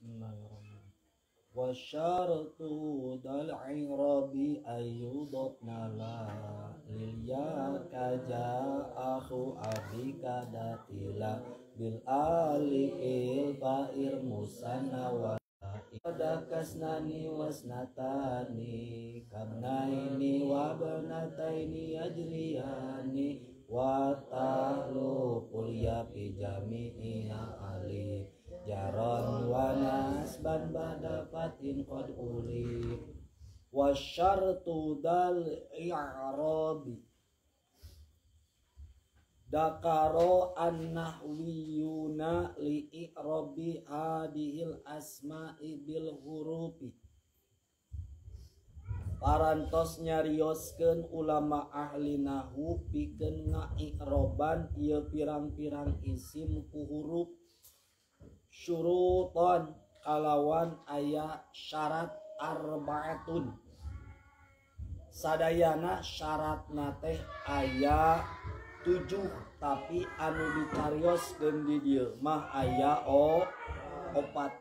Bismillahirrahmanirrahim. Wasyartu dal irabi ayyudotna la lilya kaja akhu abika datila bil alikil fa'ir musanna wa pada kasnani wasnatani kabnaini wa banataini ajliyani wa tahlu jaron wa nasban ba'da fatin qad ulif wa syartu dal i'rabi. Dakaro an-nahwiyuna li i'rabi hadihil asma'i bil hurufi. Parantos nyarioskeun ulama ahli nahwu pikeun ngairoban ieu pirang-pirang isim ku huruf syuruton kalawan aya syarat arbaatun. Sadayana syarat nate aya 7 tapi anu dicarios di dieu mah aya o opat.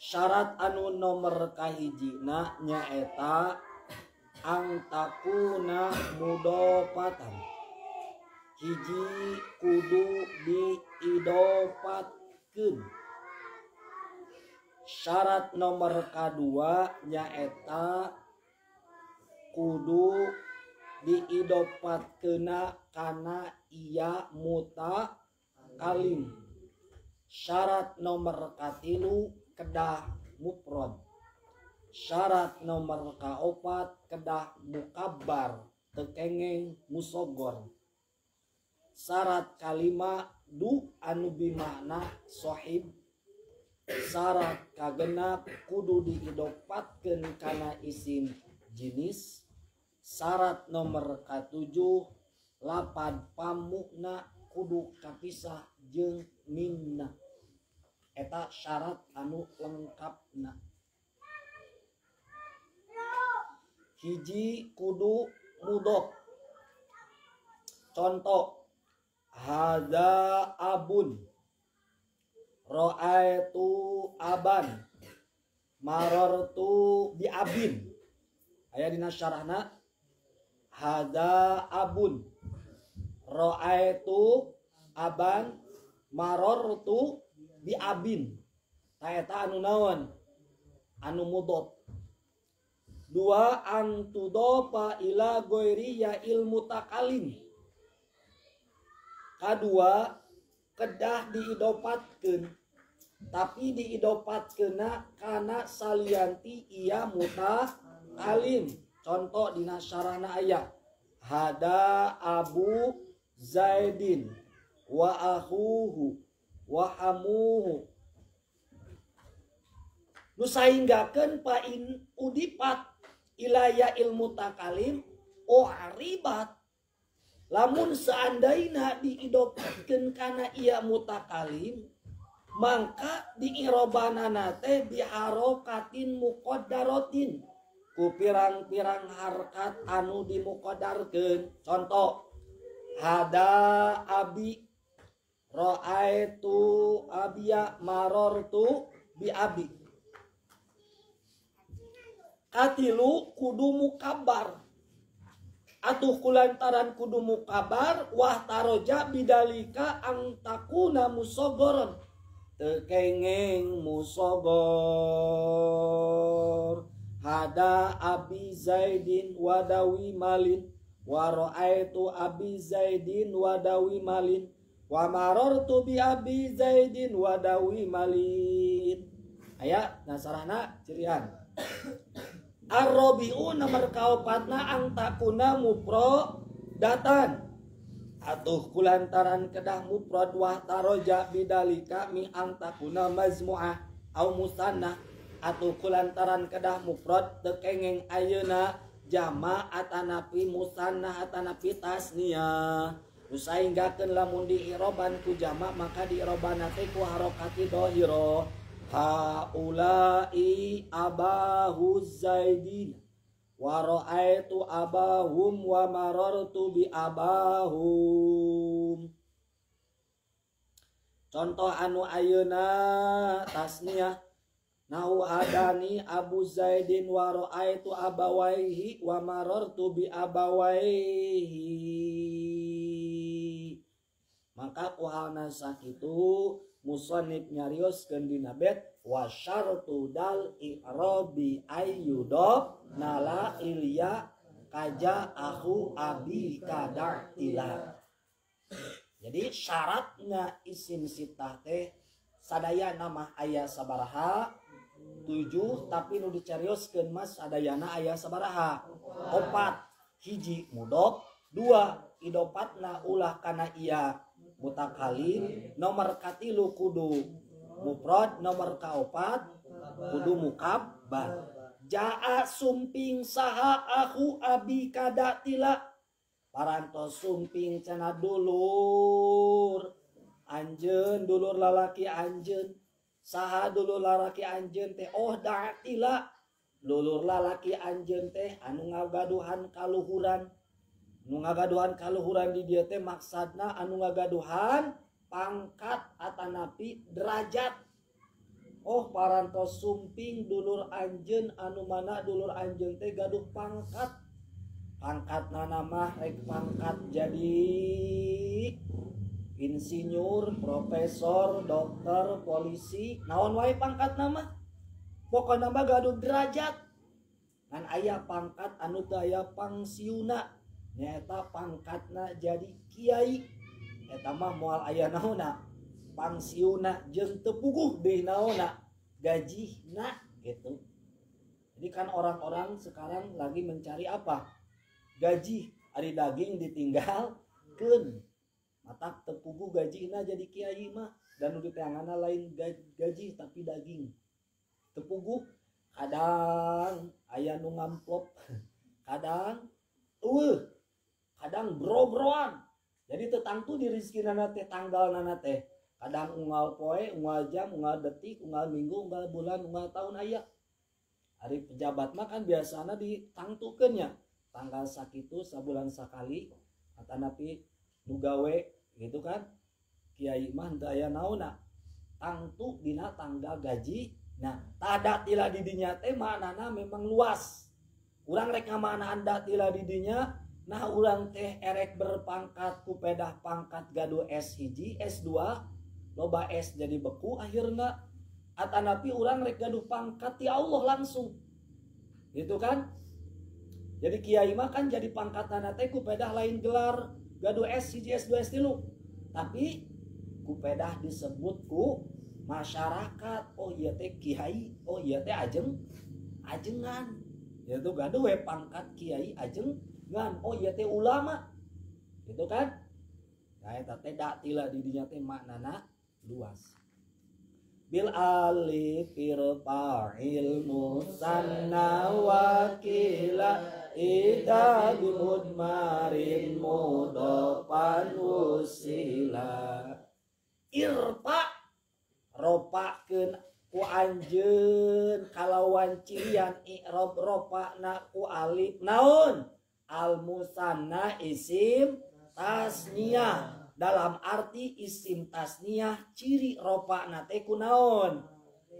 Syarat anu nomor kahijina nyaeta angtakuna mudopatan. Hiji kudu diidopatkeun syarat nomor kedua nyaeta kudu diidopatkeuna kana iya muta kalim. Syarat nomor katilu kedah mufrad. Syarat nomor kaopat kedah mukabar tekengeng musogor syarat kalima du anu bimana sohib. Syarat kagenap kudu diidopatkan karena isim jenis syarat nomor K7 lapad pamukna kudu kapisah jeng minna. Eta syarat anu lengkapna. Hiji kudu mudok. Contoh hada abun. Ro'aitu aban. Marartu bi abin. Aya dina syarahna. Hada abun. Ro'aitu aban. Marartu bi abin. Taeta anu naon? Anu mudot dua antudopa ila goiriya ilmu takalim kedua kedah diidopatkeun. Tapi diidopatkeuna kana salianti ia muta alim contoh dina syarana ayat hada abu zaidin wa ahuhu wa hamuhu. Nu pain udipat ilaya ilmu takalim o aribat lamun seandaina diidopatkeun kana ia mutakalim mangka diirobanana teh biharokatin muqaddaratin ku pirang-pirang harkat anu dimuqaddarkeun. Contoh hada abi ro'aitu abiya marortu bi abi. Katilu kudu mukabar atuh kulantaran kudu mukabar wah taroja bidalika angtakuna musogoron. Tekengeng musogor. Hada abi zaidin wadawi malin. Wa ra'aitu abi zaidin wadawi malin. Wa marartu bi abi zaidin wadawi malin. Aya nasarana cirian Ar-Rabi'u nomor kaopatna ang takuna mupro datan. Atuh kulantaran kedah mufrad wah taroja bidalika mi ang takuna mazmu'ah au musanna atuh kulantaran kedah mufrad tekengeng ayeuna jama atanapi musanna atanapi tasnia. Usainggakeun lamun di iroban ku jama maka di teh ku harokati dohiro haulai abahu zaidin wa ra'aitu abahum wa marartu bi abahum. Contoh anu ayeuna tasniah Nahu adani Abu Zaidin wa ra'aitu abawaihi wa marartu bi abawaihi. Maka kuhalna sakitu musannif nyarioskeun dina bet wa syartu dal i'rabi ayyudob nala ilya kaja aku abi kadar tila jadi syaratnya isim sitah teh sadaya nama ayah sabaraha tujuh tapi nu dicarioskeun mas adayana ayah sabaraha. Opat hiji mudok dua idopatna ulah kana iya mutakalim nomor katilu kudu mufrad nomor kaopat kudu mukabbar jaa sumping saha aku abi kada tila. Paranto sumping cana dulur. Anjen dulur lalaki anjen saha dulur lalaki anjen teh oh tila. Dulur lalaki anjen teh anu ngagaduhan kaluhuran nu ngagaduhan kaluhuran di dia teh maksudna anu ngagaduhan pangkat atanapi derajat. Oh parantos sumping dulur Anjen anu mana dulur Anjen teh gaduh pangkat. Pangkat nanamah rek pangkat jadi insinyur profesor dokter polisi. Naon wae pangkat nama? Pokok nama gaduh derajat. Dan ayah pangkat anu daya pangsiuna. Nyata pangkatna jadi kiai. Eta mah moal aya naona. Pangsiuna jeung tepuguh deh naona. Gaji nak gitu. Jadi kan orang-orang sekarang lagi mencari apa? Gaji. Hari daging ditinggal kun mata tepuguh gaji na jadi kiai mah. Dan udah tengahna lain gaji tapi daging. Tepuguh kadang. Ayah nu ngamplop. Kadang uh kadang bro-broan. Jadi tetangtu di rizki nana teh tanggal nana teh. Kadang unggal poe unggal jam unggal detik unggal minggu unggal bulan unggal tahun ayah hari pejabat mah kan biasanya ditangtukannya tanggal sakitu sebulan sekali kata napi nugawe gitu kan. Kiai mah daya nauna. Tangtu dina tanggal gaji. Nah tada tila didinya teh manana memang luas. Kurang rek anda tila didinya nah ulang teh erek berpangkat kupedah pangkat gaduh S hiji S2 loba S jadi beku akhirnya atanapi orang rek gaduh pangkat ya Allah langsung. Itu kan? Jadi kiai mah kan jadi pangkat teh kupedah lain gelar gaduh S hiji S2 S3 tapi kupedah disebut ku masyarakat. Oh iya teh kiai oh iya teh ajeng ajengan. Yaitu gaduh we pangkat kiai ajeng ngan oh iya teh ulama gitu kan? Nah eta teh dak tila di dinya teh maknana luas. Bil alif irfa'il musanna wakila ida bimudmarin mudopan usila. Irfa ropakeun ku anjeun kalawan cirian i'rab ropa na ku alif naon al musanna isim tasniyah dalam arti isim tasniyah ciri ropa nate kunaon.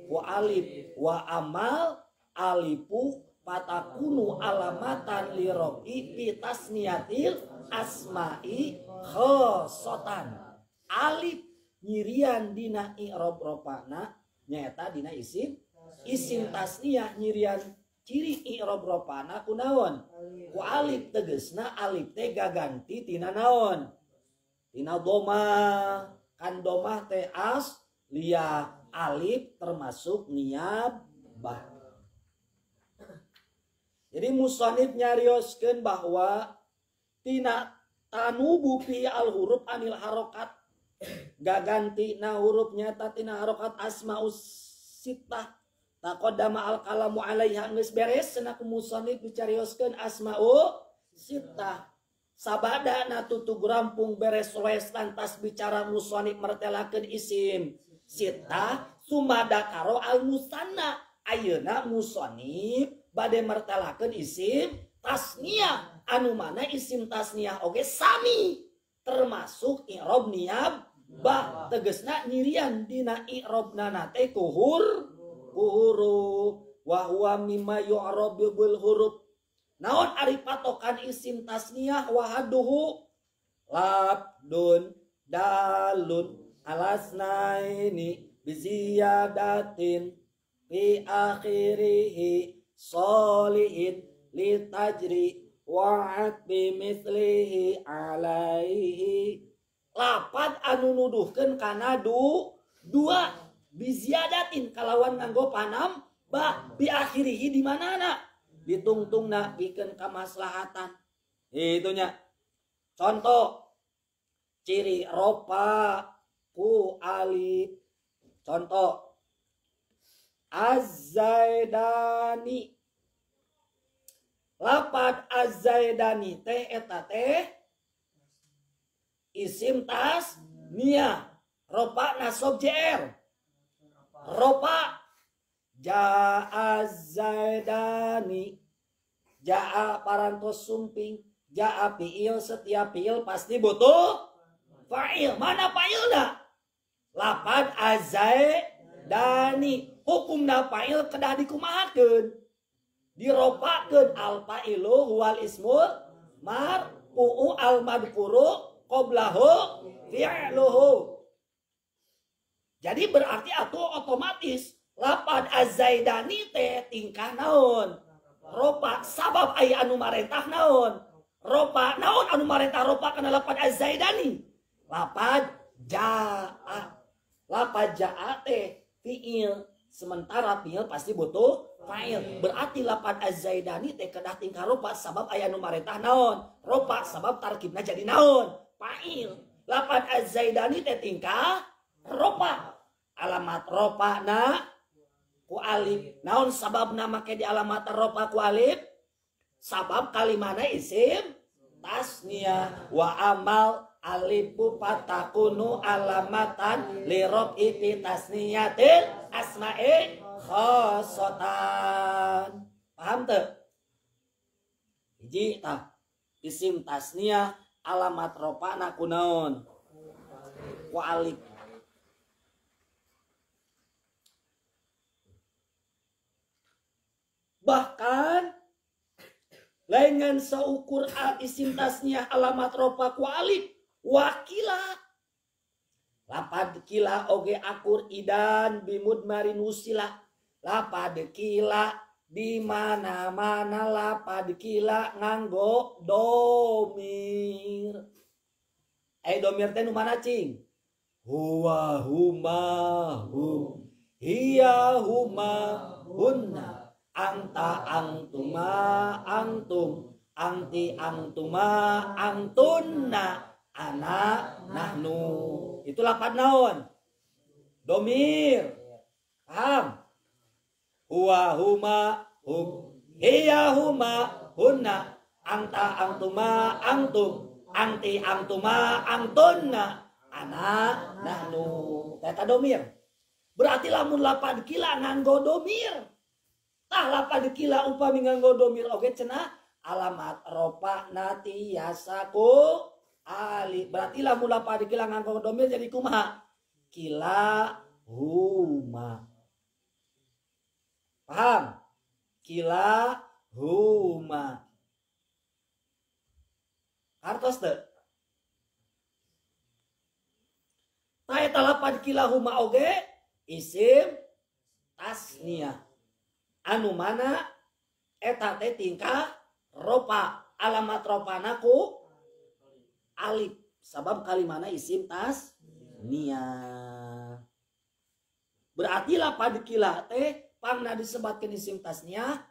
Wa alif wa amal alipu patakunu alamatan li robi fi tasniyatil asma'i khosotan. Alif nyirian dina i'rob ropana nyata dina isim isim tasniyah nyirian ciri i'rob ropana kunaon ku alif tegesna alif teh gaganti tina naon? Tina doma kan doma teh as lia alif termasuk niab bah. Jadi musonif nyarioskeun bahwa tina tanubu fi al huruf anil harokat. Gaganti na huruf nyata tina harokat asmaus sitah Takodama al kalamu alaiha geus beres cenah musonif dicarioskeun asmau sitah sabada na tutug rampung beres wes lantas bicara musonif mertelakeun isim sitah sumada karo al musanna ayeuna musonif bade mertelakeun isim tasniah anu mana isim tasniah oge sami termasuk i'rab niab ba. Tegesna nyirian dina i'rabna nate kuhur huruf wa huwa mimma yu'rabu bil huruf. Naon ari patokan isim tasniyah wahaduhu? Labdun dalun alasnaini biziyadatin fi akhirihi solihin litajri wa'at bimithlihi alaihi. Lapat anu nuduhkan karena du dua biziadatin kalawan nganggo panam ba bi akhirihi di mana nak ditungtung nak bikin kemaslahatan itunya. Contoh ciri ropa ku alif contoh azaidani lapat azaidani teh eta teh isim tas nia. Ropa nasob jr ropa. Jaa zaidani. Jaa parantos sumping. Jaa piil setiap piil pasti butuh fa'il. Mana fa'ilna lapan azai dani hukum na fa'il kedah dikumahakeun. Diropakeun al fa'ilu huwal ismul mar uu al madkuru qoblahu fi'luhu. Jadi berarti atau otomatis lapan azaidani teh tingkah naon. Ropa sabab ayah anu marentah naon. Ropa naon anu marentah ropa karena lapan azaidani. Lapan ja'a. Lapan ja'a teh fi'il. Sementara fi'il pasti butuh fa'il. Berarti lapan azaidani teh kedah tingkah ropa sabab ayah anu marentah naon. Ropa sabab tarkibna jadi naon fa'il. Lapan az-zaidani teh tingkah ropa. Alamat ropa na ku alif. Naon sabab nama ke di alamat ropa ku alif? Sabab kalimana isim tasnia wa amal alifu patakunu alamatan lirok iti tasniyatil asma'i khosotan. Paham tuh? Hiji tah isim tasnia alamat ropana kunaon ku alif bahkan laingan seukur isim tasnya alamat ropa ku alif wakila. Lapad kila oge akur idan bimud marin usila lapad kila di mana mana lapa dikila nganggo domir. Eh domir teh mana cing? Huwa huma hum. Hiya huma hunna anta antuma antum. Anti antuma antunna. Anak nahnu. Itu lapan naon. Domir. Paham? Huwa huma hum. Hiya huma hunna. Anta antuma antum. Anti antuma antunna. Ana nahnu. Kata domir. Berarti lamun lapan kila nganggo domir tah lapan kila upami nganggo domir oke cenah alamat ropa nati yasaku ali berarti lamun lapan kila nganggo domir jadi kumaha kila huma Paham? Kila huma. Kartos te. Taya talapan kila huma oge isim tasnia. Anu mana? Eta teh tingkah ropa alamat ropanaku alif. Sabab kalimana isim tas? Nia. Berarti lapad kila teh pangna disebatkan isim tasnya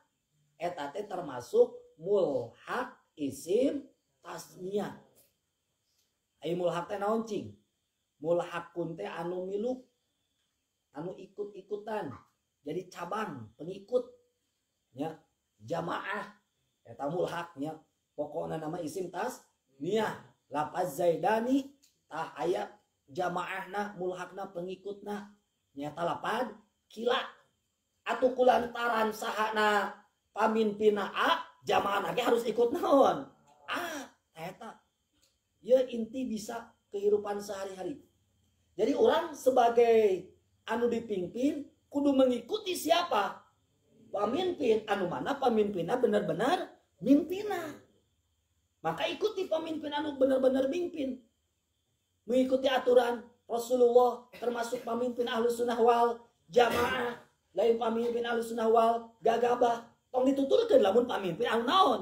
eta teh termasuk mulhak isim tasnya ai mulhak teh naon cing? Mulhakun teh anu miluk anu ikut-ikutan jadi cabang pengikut ya. Jamaah eta mulhaknya pokoknya nama isim tas nia. Lapaz zaidani tah aya jamaahna mulhakna pengikutna. Nyata lapad kila. Atau kulantaran sahana pamimpina A jamaah lagi harus ikut naon? A eta ya inti bisa kehidupan sehari-hari. Jadi orang sebagai anu dipimpin kudu mengikuti siapa? Pemimpin. Anu mana pemimpinnya benar-benar mimpina. Maka ikuti pemimpin anu benar-benar mimpin. Mengikuti aturan Rasulullah termasuk pemimpin ahlu sunnah wal jamaah. Lain pemimpin ahlu sunnah wal gagabah. Tong dituturkan lamun pemimpin anu naon?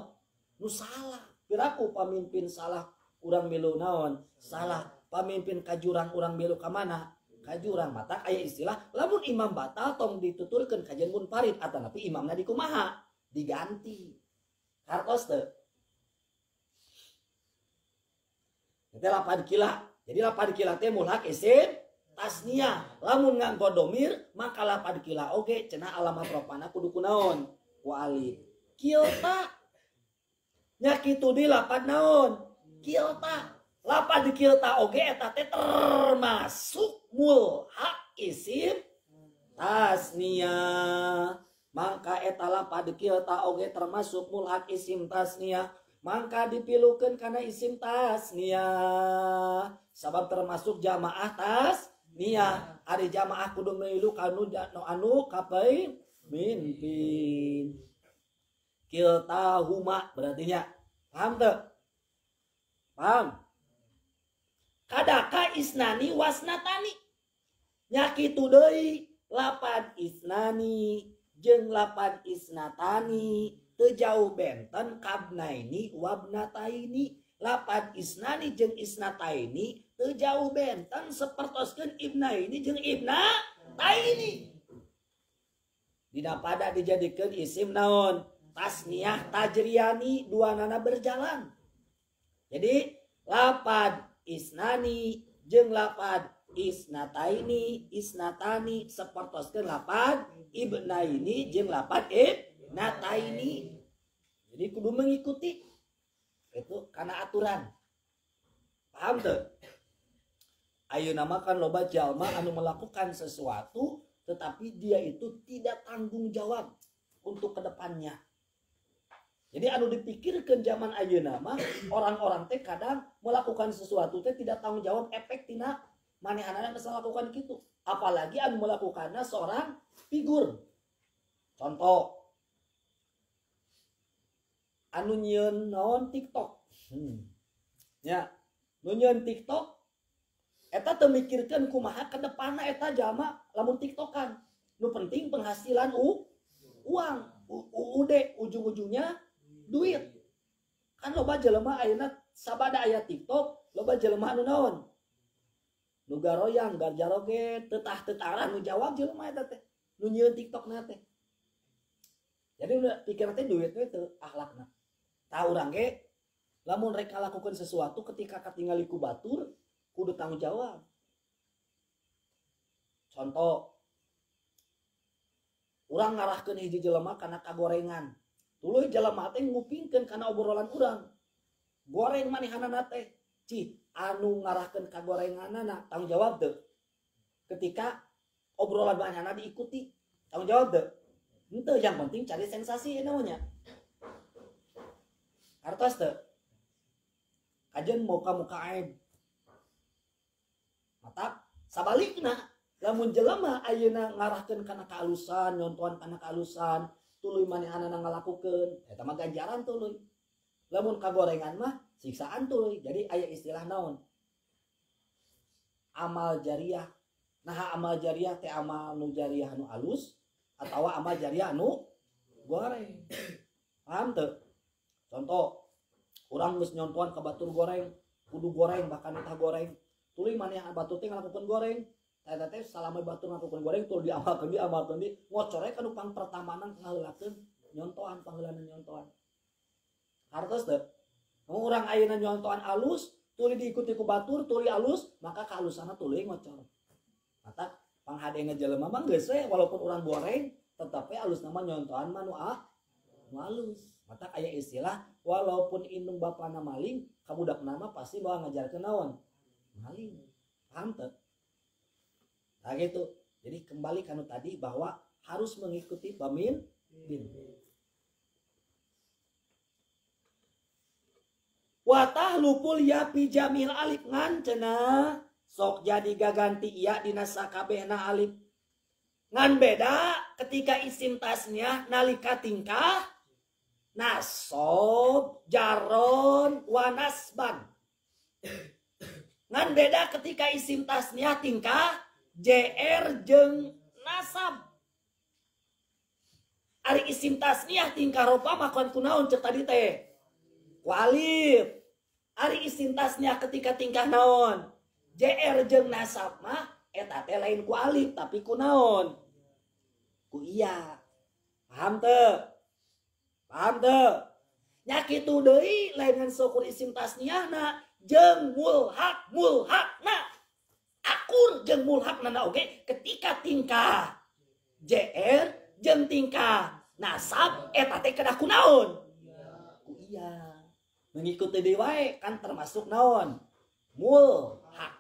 Nu salah. Piraku pemimpin salah urang milu naon? Salah. Pemimpin kajurang urang milu kamana kajurang mata kayak istilah lamun imam batal tong dituturkan kajian munfarid atau tapi imamnya dikumaha diganti hartos tuh itu lapan kila jadi lapad kila teh mulhak isim tasnia. Lamun nganggo domir maka lapad kila oke cenah alamat ropana kudu kunaon? Walid. Kilta. Nya kitu di lapad naon? Kilta. Lapad di kilta oke eta teh termasuk mulhak isim tasnia. Mangka eta lapad kilta oge termasuk mulhak isim tasnia. Mangka dipilukan karena isim tasnia. Sabab termasuk jamaah tas nia ada jamaah kudu melu kanu no anu kapai mimpin. Kilta huma berartinya paham tuh paham? Kadaka isnani wasnatani nyakitu deui lapan isnani jeng lapan isnatani tejauh benten kabna ini wabnata ini lapan isnani jeng isnata ini tejauh benten sepertoskan ibna ini jeng ibna taini. Tidak pada dijadikan isim naon? Tasniah tajriani dua nana berjalan. Jadi lapan isnani jeng lapan isnataini isnatani sepertoskan lapan ibna ini jeng lapan ibna nata ini jadi kudu mengikuti. Itu karena aturan. Paham tuh ayo namakan loba jalma anu melakukan sesuatu tetapi dia itu tidak tanggung jawab untuk ke depannya jadi anu dipikirkan zaman ayo nama orang-orang teh kadang melakukan sesuatu teh tidak tanggung jawab efek tina mana anak bisa lakukan gitu. Apalagi anu melakukannya seorang figur. Contoh. Anu nyeun naon TikTok? Hmm. ya. Nu TikTok eta teu mikirkeun kumaha ke depanna eta jama lamun TikTokan. Nu penting penghasilan u uang UUD ujung-ujungnya duit. Kan loba jelema ayeuna sabada aya TikTok loba jelema anu naon nu garoyang garjaroge tetah tetara nu jawab jelema eta teh. Nu nyieun TikTok na teh. Jadi udah pikir teh duit itu akhlakna tahu orang ke lamun mereka lakukan sesuatu ketika ketinggal ku batur kudu tanggung jawab. Contoh orang ngarahkan hiji jelema karena kagorengan. Dulu jelema teh ngupingkan karena obrolan kurang goreng manihana nate ci anu ngarahkan kagorengan anak tanggung jawab deh ketika obrolan manihana diikuti tanggung jawab deh itu yang penting cari sensasi ya namanya Artos tuh. Kajian muka-muka aib. Mata sabalikna lamun jelema ayeuna ngarahkeun kana kealusan, nyontohan kana kealusan, tuluy manehana ngalakukeun, eta mah ganjaran tuluy. Lamun kagorengan mah siksaan tuluy. Jadi aya istilah naon? Amal jariah. Nah amal jariah teh amal nu jariah nu alus atau amal jariah nu goreng. Paham tuh? contoh orang nges nyontohan ke batur goreng kudu goreng bahkan entah goreng tuli mana yang batur teh ngelakukan goreng teh teh salama batur ngelakukan goreng tuh diamalkan di amalkan di ngocore kan upang pertamanan ngahulakeun nyontohan panggilan nyontohan hartos deh mau orang ayunan nyontohan alus tuli diikuti ku batur tuli alus maka kehalusannya tuli ngocor. Mata panghadenge jelema mah geus walaupun orang goreng tetapi alus nama nyontohan manu ah halus mata kayak istilah walaupun indung bapak nama maling kamu udah nama pasti mau ngajar kenawan maling. Paham nah gitu. Jadi kembali kanu tadi bahwa harus mengikuti pamin watah lupul ya jamil alif. Ngancena sok jadi gaganti iya dina sakabehna alif. Ngan beda ketika isim tasnya nalika tingkah nasob jaron wanasban. Ngan beda ketika isim tasnya tingkah jr jeng nasab. Ari isim tasniah tingkah ropa makan kunaon cek tadi teh? Walif Ari isim tasniah ketika tingkah naon? JR jeng nasab mah eta teh lain ku alif tapi kunaon ku iya. Paham teu? Paham teu? Nya kitu deui lain ngan syukur isim tasniahna jeng mulhak mulhakna. Akur jeng mulhakna oge ketika tingkah JR jeng tingkah nasab eta teh kunaon ku iya mengikuti dewae kan termasuk naon? Mul. Hak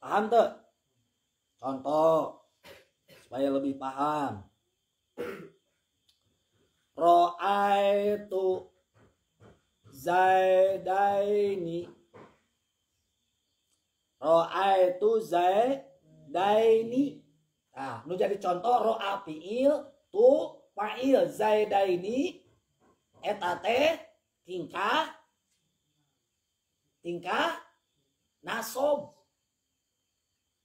paham tuh contoh. Supaya lebih paham. Ro'aitu zaidaini. Ro'aitu zaidaini. Nah nu jadi contoh ro'a fi'il tu fa'il zaidaini. Eta teh tingkah? Tingkah? Nasob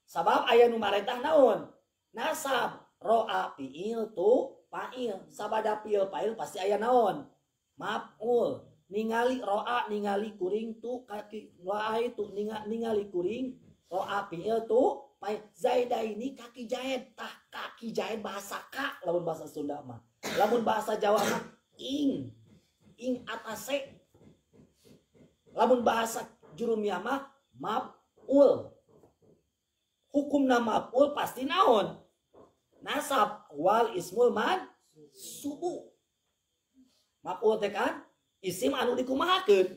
sabab ayah nu marentah naon? Nasab. Ro'a fi'il tu fa'il. Sabada fi'il fa'il pasti ayah naon? Maf'ul. Ningali ro'a ningali kuring tu kaki ro'a itu ningali kuring ro'a fi'il tu Pai Zaida ini kaki jahit. Tah kaki jahit bahasa kak lamun bahasa Sunda mah. Lamun bahasa Jawa mah ing ing atase. Lamun bahasa jurumia mah maf'ul. Hukum nama maf'ul pasti naon? Nasab wal ismul man subuh. Maf'ul teh kan isim anu dikumahakeun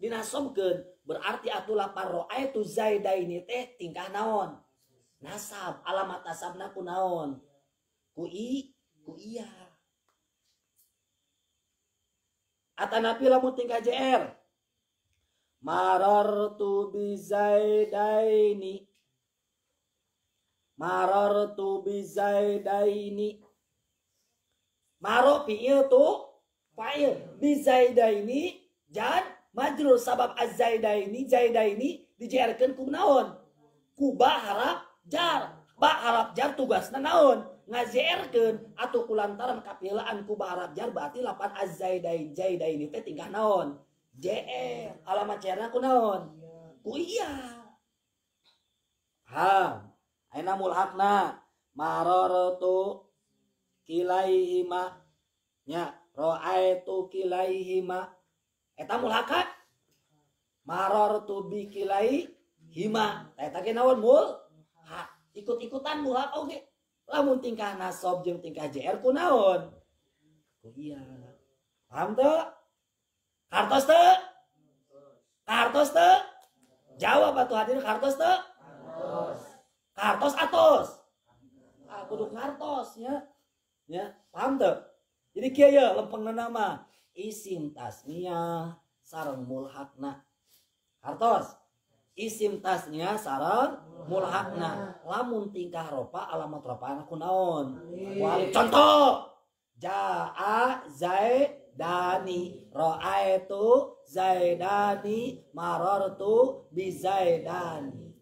dinasobkeun berarti atuh lapar roa itu zaidaini teh tingkah naon nasab alamat nasabna ku naon ku i ku iya atanapi lamun tingkah jr marartu bi zaidaini marartu bi zaidaini maro fi'il tu? Fa'il. Bi zaidaini jan majrur sabab az-zaida ini zaida ini dijarkeun ku naon? Ku ba harap jar. Ba harap jar tugasna naon ngajerkeun atau kulantaran kapilaan ku harap jar berarti lapan az-zaida zaida ini teh tingkah naon? Jr alamat jarna ku naon? Ku iya. Ha aina mulhakna marartu kilaihima. Nya ra'aitu kilaihima. Eta mulhakat maror tu bikilai hima eta ge naon mul ikut-ikutan mulhak oge lamun tingkah nasob jeung tingkah jr ku naon? Ku iya. Paham teu? Kartos teu? Kartos teu? Jawab atuh hadir kartos teu? Kartos. Atos. Ah kudu kartos ya. Ya paham teu? Jadi kieu ya lempeng nama isim tasnia sarang mulhakna. Hartos isim tasnia sarang mulhakna lamun tingkah ropa alamat ropa anak kunaon wali contoh. Jaa zaidani. Ro'aitu zaidani. Marartu bizaidani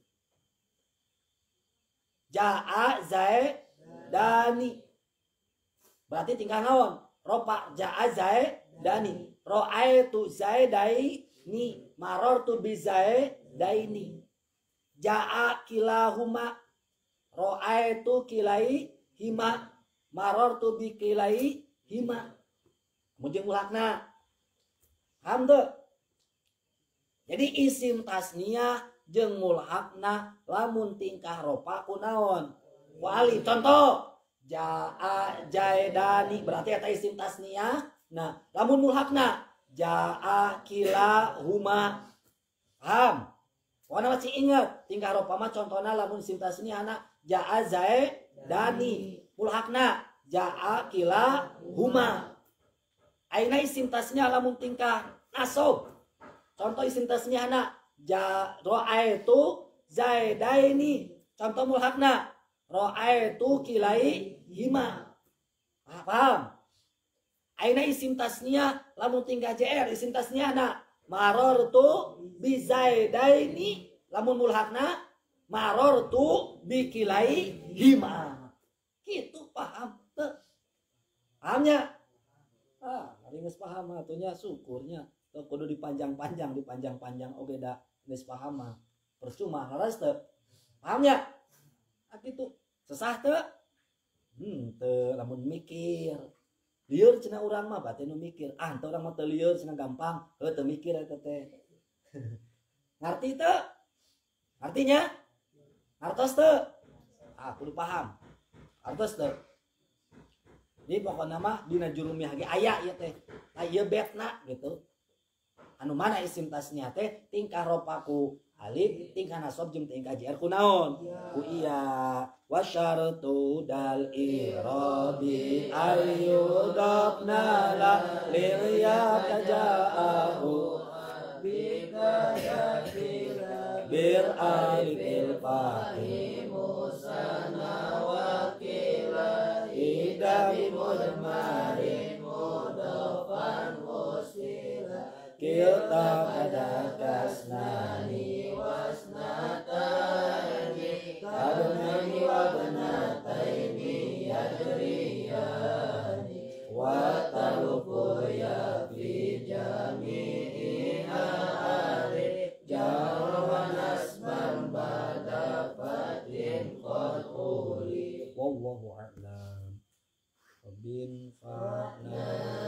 jaa zaidani. Berarti tingkah naon? Ropa jaa zaid dani ro'aitu ni marartu bi zaidaini jaa kilahuma. Ro'aitu kilai hima. Marartu bi kilai hima. Mujung ulakna. Hamde jadi isim tasniyah jeng mulhakna lamun tingkah ropa kunaon wali. Contoh. Jaa jaidani berarti ada isim tasniyah Nah, lamun mulhakna. Jaa kila huma paham Wana masih ingat. Tingkah ropa mah contohnya lamun simtas ini anak jaa zae dani. Mulhakna jaa kila huma. Aina isim tasnya lamun tingkah nasob. Contoh isim tasnya anak ja roa itu zaidaini contoh mulhakna ro'aitu kilai hima. Ah, paham? Aina isim tasnia lamun tinggal JR isim tasnia na maror tu bizaidaini lamun mulhakna maror tu bikilai hima gitu paham tuh pahamnya? Ah hari paham atunya syukurnya. Tuh kudu dipanjang-panjang dipanjang-panjang oke dah geus paham percuma laras teu pahamnya? Ah gitu. Sesah teu hmm teu lamun mikir liur cina orang mah batin mikir ah teu orang mah teu lieur cina gampang. Heuh teu mikir eta teh. Ngerti artinya? Artos teu? Ah kudu paham. Artos teu. Jadi pokoknya mah dina jurumiyah ge aya ieu teh. Ah ieu betna gitu. Anu mana isim tasnya teh? Tingkah ropaku alif tingkah nasab jeung tingkah jar kunaon ku iya. Wa syartu dal irabi ayyudabna la lil ya taja'ahu bir alifil fahimu sana wakila idam mudmarin mudafan kita pada kasnani bin fa'na